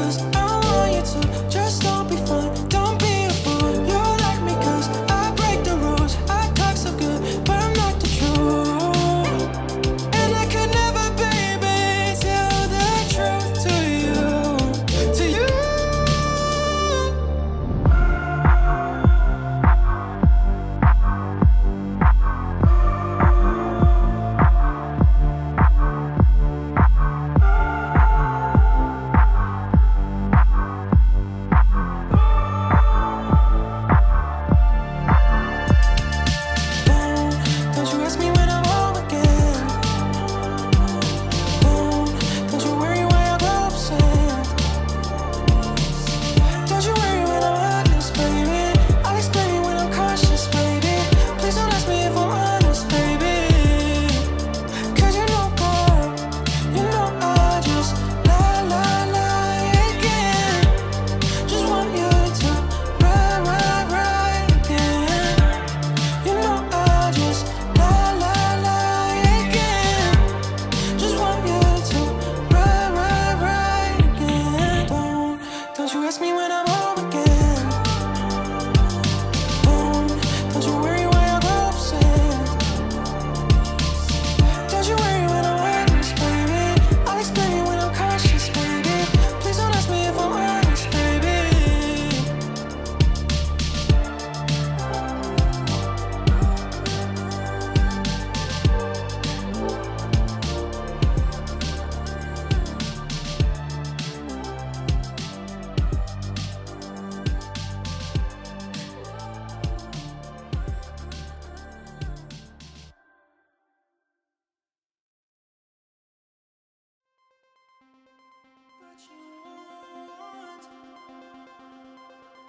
Cause I want you to just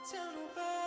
江路白。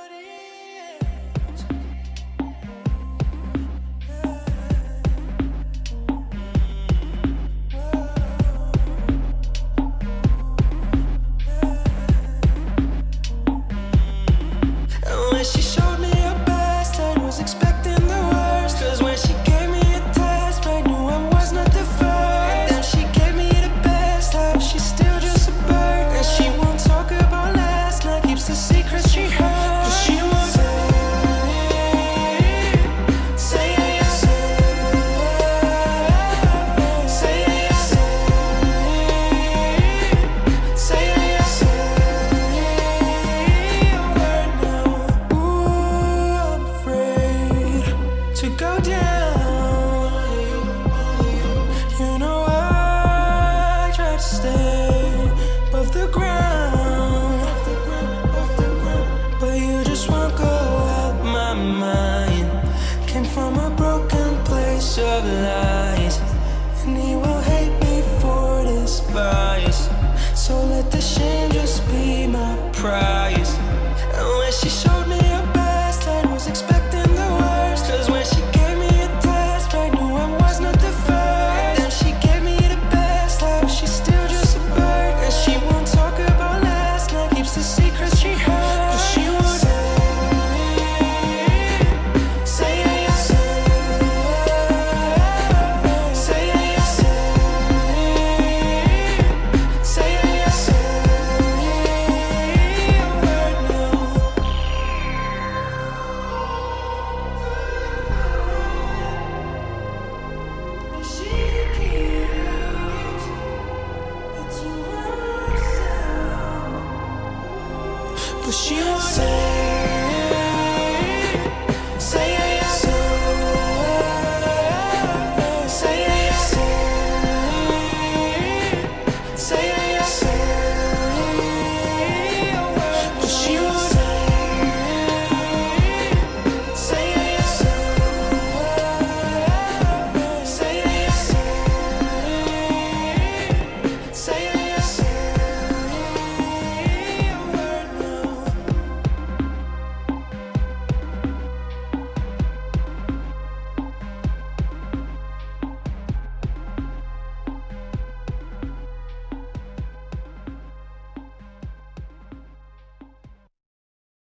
Let the shame just be my pride. But she wanted